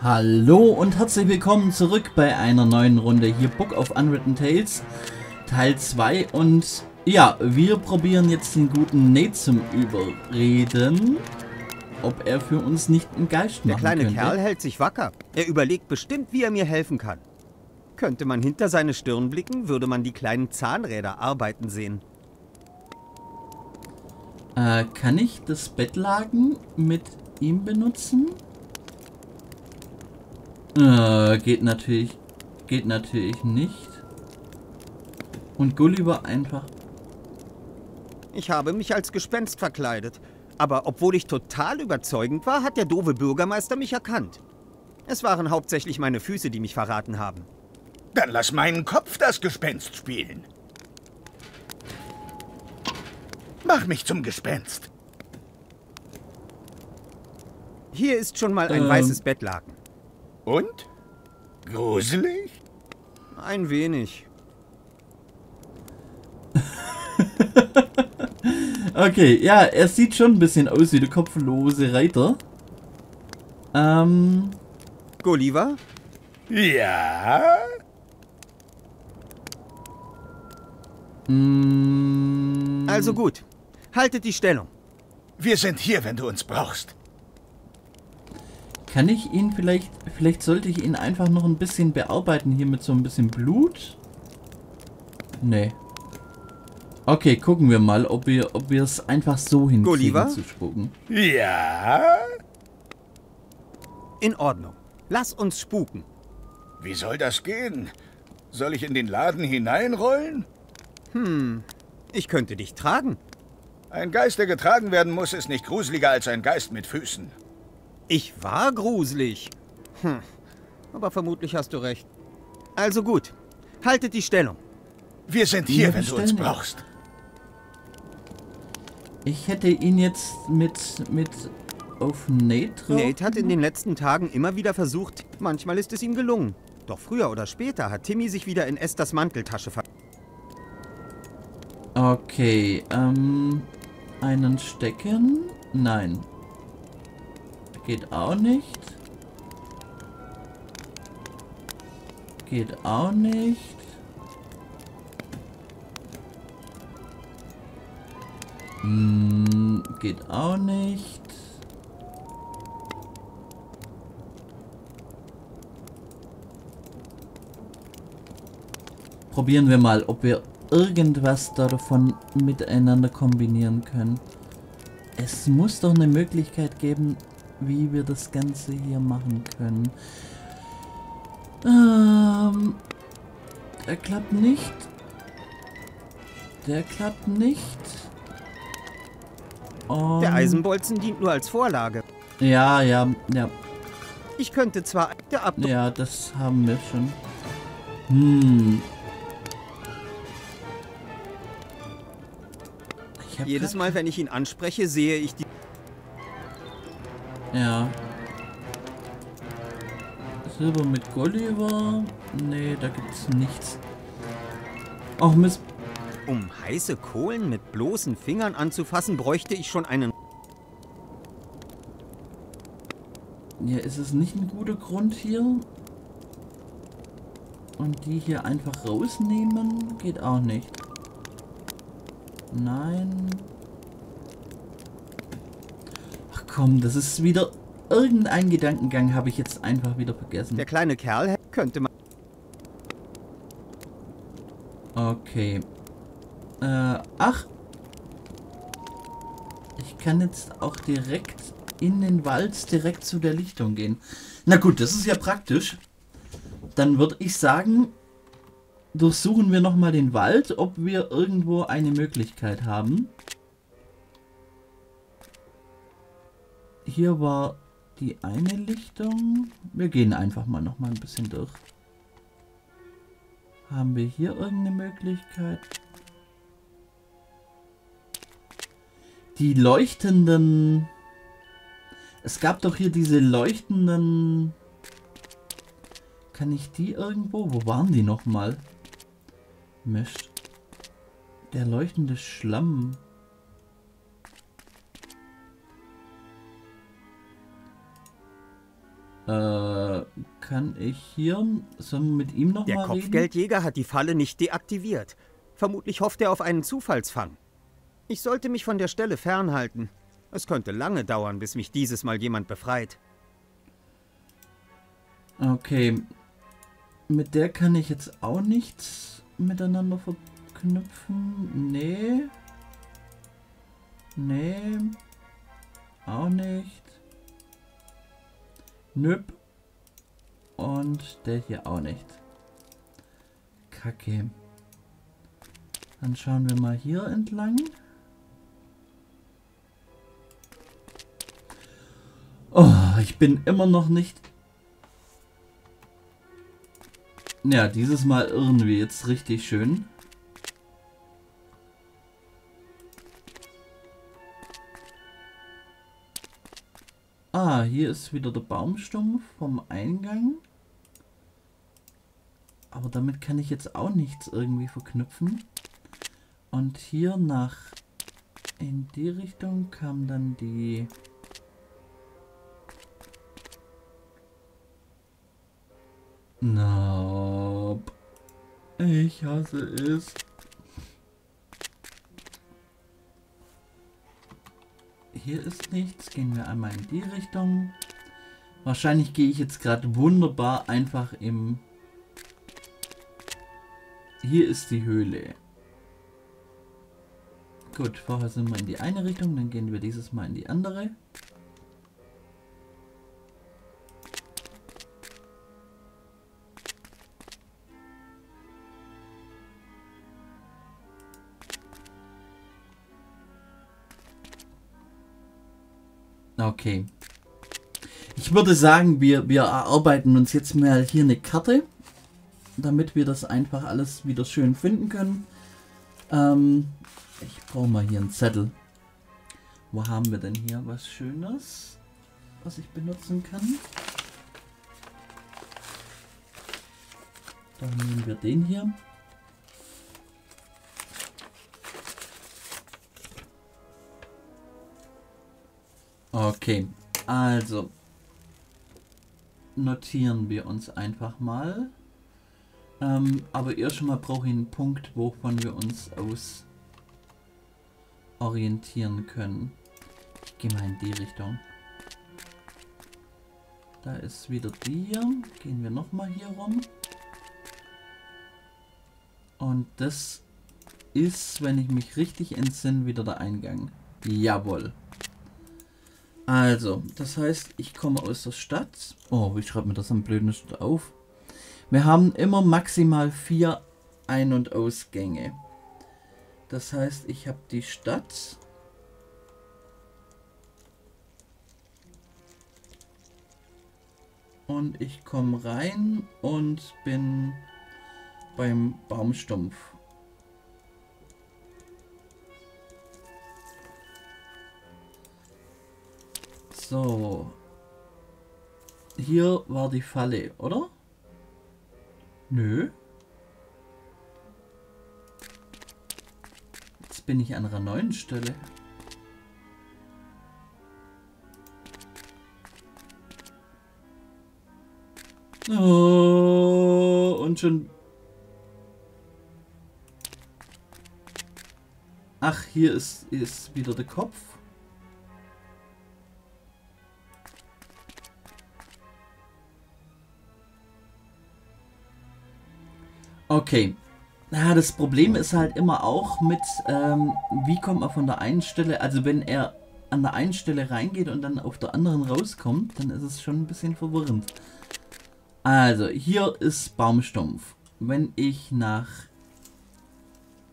Hallo und herzlich willkommen zurück bei einer neuen Runde hier Book of Unwritten Tales Teil 2 und ja, wir probieren jetzt den guten Nate zum Überreden, ob er für uns nicht einen Geist Der machen kleine könnte. Kerl hält sich wacker. Er überlegt bestimmt, wie er mir helfen kann. Könnte man hinter seine Stirn blicken, würde man die kleinen Zahnräder arbeiten sehen. Äh, kann ich das Bettlaken mit ihm benutzen? Äh, geht natürlich, geht natürlich nicht. Und Gulliver einfach Ich habe mich als Gespenst verkleidet. Aber obwohl ich total überzeugend war, hat der doofe Bürgermeister mich erkannt. Es waren hauptsächlich meine Füße, die mich verraten haben. Dann lass meinen Kopf das Gespenst spielen. Mach mich zum Gespenst. Hier ist schon mal ein Ähm. weißes Bettlaken. Und? Gruselig? Ein wenig. Okay, ja, er sieht schon ein bisschen aus wie der kopflose Reiter. Ähm, Gulliver? Ja? mh, Also gut. Haltet die Stellung. Wir sind hier, wenn du uns brauchst. Kann ich ihn vielleicht, vielleicht sollte ich ihn einfach noch ein bisschen bearbeiten hier mit so ein bisschen Blut? Nee. Okay, gucken wir mal, ob wir, ob wir es einfach so hinkriegen zu spucken. Ja? In Ordnung. Lass uns spuken. Wie soll das gehen? Soll ich in den Laden hineinrollen? Ich könnte dich tragen. Ein Geist, der getragen werden muss, ist nicht gruseliger als ein Geist mit Füßen. Ich war gruselig. Hm. Aber vermutlich hast du recht. Also gut. Haltet die Stellung. Wir sind hier, Wir wenn du uns brauchst. Ich hätte ihn jetzt mit, mit auf Nate drauf. Nate hat in den letzten Tagen immer wieder versucht, manchmal ist es ihm gelungen. Doch früher oder später hat Timmy sich wieder in Esthers Manteltasche ver... Okay, ähm, einen stecken? Nein. Geht auch nicht. Geht auch nicht. Hm, geht auch nicht. Probieren wir mal, ob wir irgendwas davon miteinander kombinieren können. Es muss doch eine Möglichkeit geben, wie wir das Ganze hier machen können. Ähm, der klappt nicht. Der klappt nicht. Und Der Eisenbolzen dient nur als Vorlage. Ja, ja, ja. Ich könnte zwar der Ab Ja, das haben wir schon. Hm. Jedes Mal, wenn ich ihn anspreche, sehe ich die... Ja. Silber mit Gulliver? Nee, da gibt's nichts. Ach Mist. Um heiße Kohlen mit bloßen Fingern anzufassen, bräuchte ich schon einen... Ja, ist es nicht ein guter Grund hier? Und die hier einfach rausnehmen? Geht auch nicht. Nein. Ach komm, das ist wieder... Irgendein Gedankengang habe ich jetzt einfach wieder vergessen. Der kleine Kerl könnte man... Okay. Äh, ach. Ich kann jetzt auch direkt in den Wald, direkt zu der Lichtung gehen. Na gut, das ist ja praktisch. Dann würde ich sagen, durchsuchen wir nochmal den Wald, ob wir irgendwo eine Möglichkeit haben. Hier war die eine Lichtung. Wir gehen einfach mal nochmal ein bisschen durch. Haben wir hier irgendeine Möglichkeit? Die leuchtenden... Es gab doch hier diese leuchtenden... Kann ich die irgendwo? Wo waren die nochmal? Mist. Der leuchtende Schlamm. Äh, kann ich hier, wir mit ihm noch Der mal reden? Kopfgeldjäger hat die Falle nicht deaktiviert. Vermutlich hofft er auf einen Zufallsfang. Ich sollte mich von der Stelle fernhalten. Es könnte lange dauern, bis mich dieses Mal jemand befreit. Okay. Mit der kann ich jetzt auch nichts miteinander verknüpfen. Nee. Nee. Auch nicht. Nüpp. Und der hier auch nicht. Kacke. Dann schauen wir mal hier entlang. Oh, ich bin immer noch nicht Ja, dieses Mal irren wir jetzt richtig schön. Ah, hier ist wieder der Baumstumpf vom Eingang. Aber damit kann ich jetzt auch nichts irgendwie verknüpfen. Und hier nach in die Richtung kam dann die Nope. Ich hasse es. Hier ist nichts. Gehen wir einmal in die Richtung. Wahrscheinlich gehe ich jetzt gerade wunderbar einfach im... Hier ist die Höhle. Gut, vorher sind wir in die eine Richtung, dann gehen wir dieses Mal in die andere. Okay. Ich würde sagen, wir, wir erarbeiten uns jetzt mal hier eine Karte, damit wir das einfach alles wieder schön finden können. Ähm, ich brauche mal hier einen Zettel. Wo haben wir denn hier was Schönes, was ich benutzen kann? Dann nehmen wir den hier. Okay, also notieren wir uns einfach mal. Ähm, aber erst mal brauche ich einen Punkt, wovon wir uns aus orientieren können. Ich gehe mal in die Richtung. Da ist wieder die hier. Gehen wir nochmal hier rum. Und das ist, wenn ich mich richtig entsinne, wieder der Eingang. Jawohl. Also, das heißt, ich komme aus der Stadt. Oh, wie schreibt mir das am blödesten auf? Wir haben immer maximal vier Ein- und Ausgänge. Das heißt, ich habe die Stadt. Und ich komme rein und bin beim Baumstumpf. So. Hier war die Falle, oder? Nö. Jetzt bin ich an einer neuen Stelle. Oh, und schon... Ach, hier ist, ist wieder der Kopf. Okay. Ja, das Problem ist halt immer auch mit, ähm, wie kommt man von der einen Stelle, also wenn er an der einen Stelle reingeht und dann auf der anderen rauskommt, dann ist es schon ein bisschen verwirrend. Also, hier ist Baumstumpf. Wenn ich nach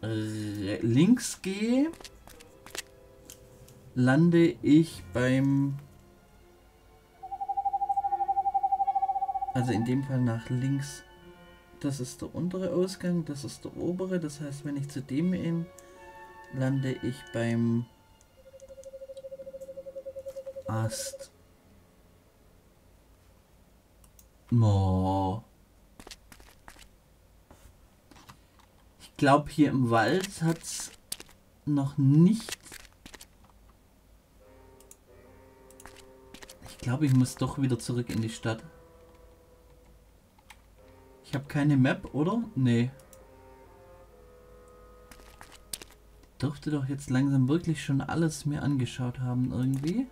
links gehe, lande ich beim... Also in dem Fall nach links das ist der untere Ausgang, das ist der obere. Das heißt, wenn ich zu dem hin lande ich beim Ast. Oh. Ich glaube, hier im Wald hat es noch nicht... Ich glaube, ich muss doch wieder zurück in die Stadt. Ich habe keine Map, oder? Nee. Dürfte doch jetzt langsam wirklich schon alles mir angeschaut haben irgendwie.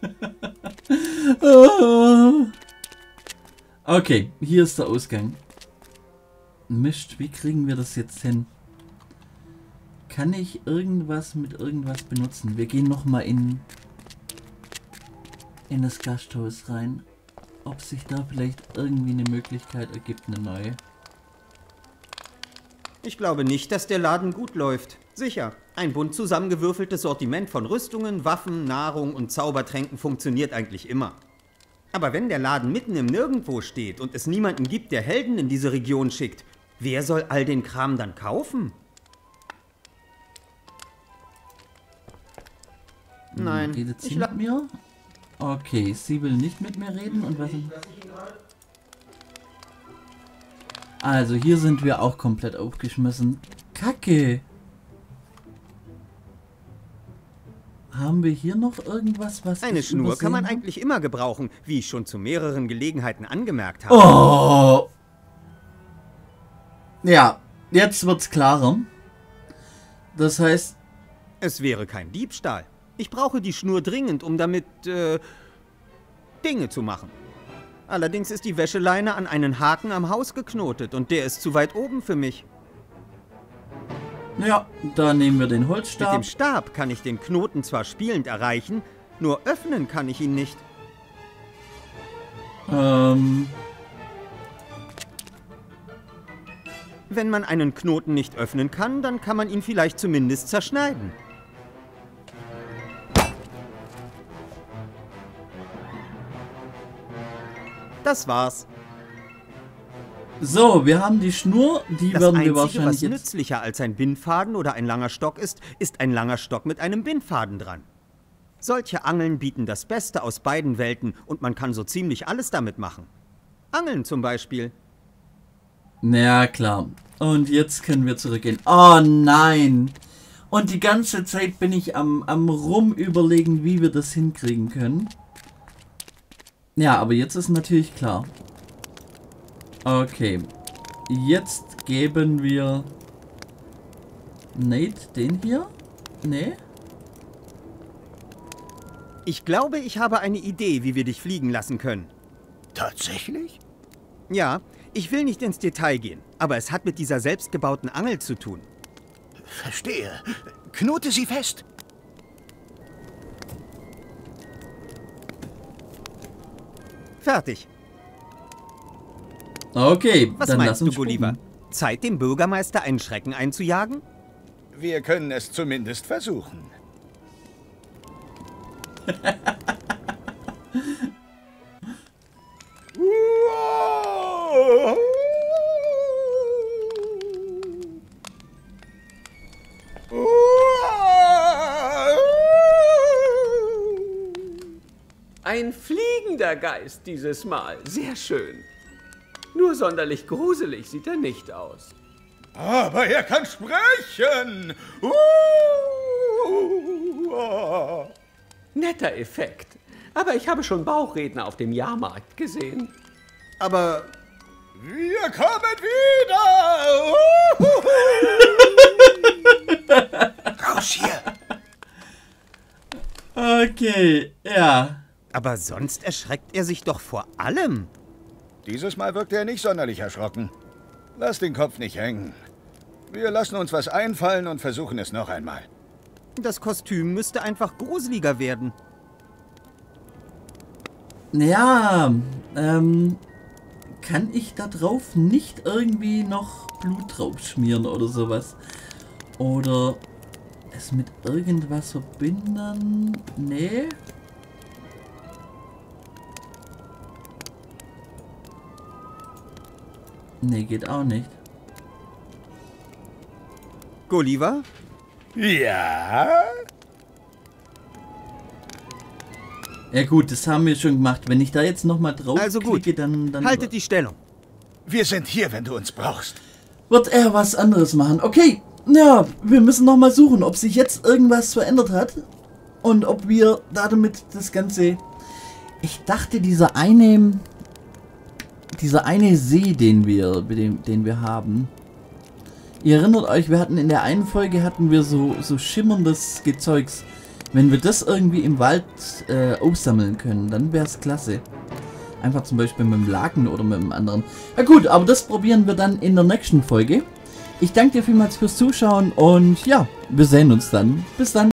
okay, hier ist der Ausgang. Mist, wie kriegen wir das jetzt hin? Kann ich irgendwas mit irgendwas benutzen? Wir gehen nochmal in, in das Gasthaus rein. Ob sich da vielleicht irgendwie eine Möglichkeit ergibt, eine neue. Ich glaube nicht, dass der Laden gut läuft. Sicher, ein bunt zusammengewürfeltes Sortiment von Rüstungen, Waffen, Nahrung und Zaubertränken funktioniert eigentlich immer. Aber wenn der Laden mitten im Nirgendwo steht und es niemanden gibt, der Helden in diese Region schickt, wer soll all den Kram dann kaufen? Nein, Redet sie ich mir? Okay, sie will nicht mit mir reden und was... Also hier sind wir auch komplett aufgeschmissen. Kacke! Haben wir hier noch irgendwas, was Eine Schnur kann man eigentlich immer gebrauchen, wie ich schon zu mehreren Gelegenheiten angemerkt habe. Oh! Ja, jetzt wird's klarer. Das heißt, Es wäre kein Diebstahl. Ich brauche die Schnur dringend, um damit äh, Dinge zu machen. Allerdings ist die Wäscheleine an einen Haken am Haus geknotet und der ist zu weit oben für mich. ja, da nehmen wir den Mit Holzstab. dem Stab kann ich den Knoten zwar spielend erreichen, nur öffnen kann ich ihn nicht. Ähm, Wenn man einen Knoten nicht öffnen kann, dann kann man ihn vielleicht zumindest zerschneiden. Das war's. so, wir haben die Schnur, die Das werden wir Einzige, wahrscheinlich was jetzt... nützlicher als ein Bindfaden oder ein langer Stock ist, ist ein langer Stock mit einem Bindfaden dran. Solche Angeln bieten das Beste aus beiden Welten und man kann so ziemlich alles damit machen. Angeln zum Beispiel. Ja, klar. Und jetzt können wir zurückgehen. Oh nein! Und die ganze Zeit bin ich am, am rumüberlegen, wie wir das hinkriegen können. Ja, aber jetzt ist natürlich klar. Okay. Jetzt geben wir Nate den hier? Nee? Ich glaube, ich habe eine Idee, wie wir dich fliegen lassen können. Tatsächlich? Ja, ich will nicht ins Detail gehen, aber es hat mit dieser selbstgebauten Angel zu tun. Verstehe. Knote sie fest. Fertig. Okay, Was dann lass meinst du, uns Gulliver? spucken. Zeit, dem Bürgermeister einen Schrecken einzujagen? Wir können es zumindest versuchen. fliegender Geist dieses Mal. Sehr schön. Nur sonderlich gruselig sieht er nicht aus. Aber er kann sprechen. Netter Effekt. Aber ich habe schon Bauchredner auf dem Jahrmarkt gesehen. Aber Wir kommen wieder. Raus hier. Okay, ja. Aber sonst erschreckt er sich doch vor allem. Dieses Mal wirkt er nicht sonderlich erschrocken. Lass den Kopf nicht hängen. Wir lassen uns was einfallen und versuchen es noch einmal. Das Kostüm müsste einfach gruseliger werden. Ja, ähm, kann ich da drauf nicht irgendwie noch Blut drauf schmieren oder sowas? Oder es mit irgendwas verbinden? Nee. Nee, geht auch nicht. Gulliver? Ja? Ja gut, das haben wir schon gemacht. Wenn ich da jetzt nochmal drauf Also gut. klicke, dann, dann Haltet die Stellung. Wir sind hier, wenn du uns brauchst. wird er was anderes machen. Okay, Ja, wir müssen nochmal suchen, ob sich jetzt irgendwas verändert hat. Und ob wir damit das Ganze... Ich dachte, dieser eine... Dieser eine See, den wir, den, den wir haben... Ihr erinnert euch, wir hatten in der einen Folge hatten wir so, so schimmerndes Gezeugs. Wenn wir das irgendwie im Wald äh, aufsammeln können, dann wäre es klasse. Einfach zum Beispiel mit dem Laken oder mit dem anderen. Ja gut, aber das probieren wir dann in der nächsten Folge. Ich danke dir vielmals fürs Zuschauen und ja, wir sehen uns dann. Bis dann.